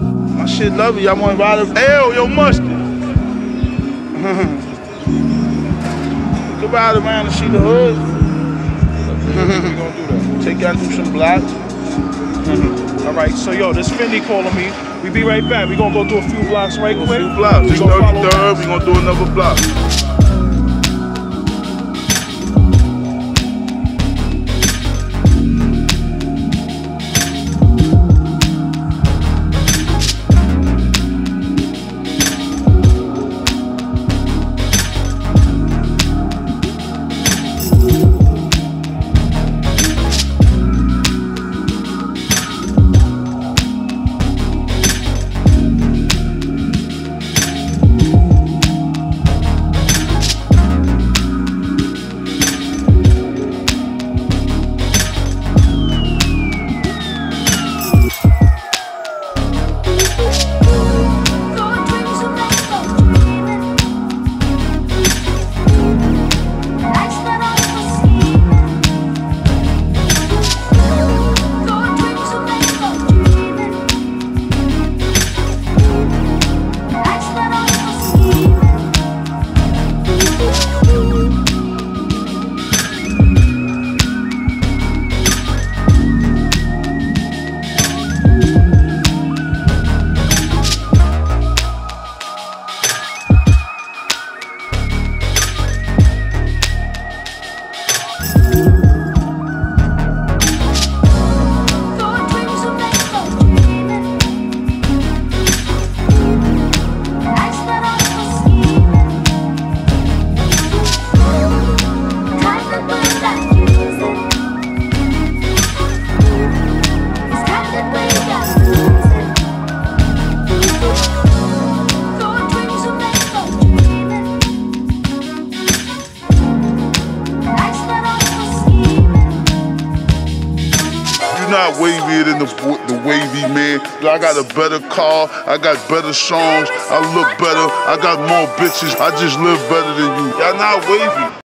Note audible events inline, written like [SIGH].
My shit lovely. Y'all want to ride it? Hell, yo, mustard. [LAUGHS] Go ride around and see the hood. we gonna do that. Take y'all through some blocks. [LAUGHS] All right, so yo, this Fendi calling me. We be right back. We gonna go through a few blocks right A quick. few blocks. We This gonna follow 33rd, we gonna do another block. Not wavier than the, the wavy man. I got a better car, I got better songs, I look better, I got more bitches, I just live better than you. Y'all not wavy.